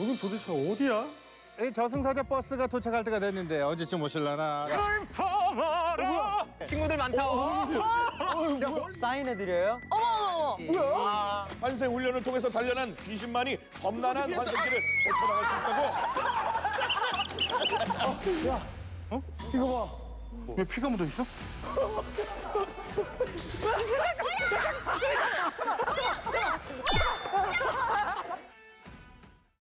여긴 도대체 어디야? 이 저승사자 버스가 도착할 때가 됐는데 언제쯤 오실라나? 슬퍼마라. 어, 친구들 많다. 어, 어, 뭐 사인해드려요? 어머 어머 어머. 아. 환생 훈련을 통해서 단련한 귀신만이 험난한 환생기를 헤쳐나갈 수 있다고. 아, 야, 어? 이거 봐. 왜 피가 묻어 있어?